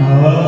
Ah.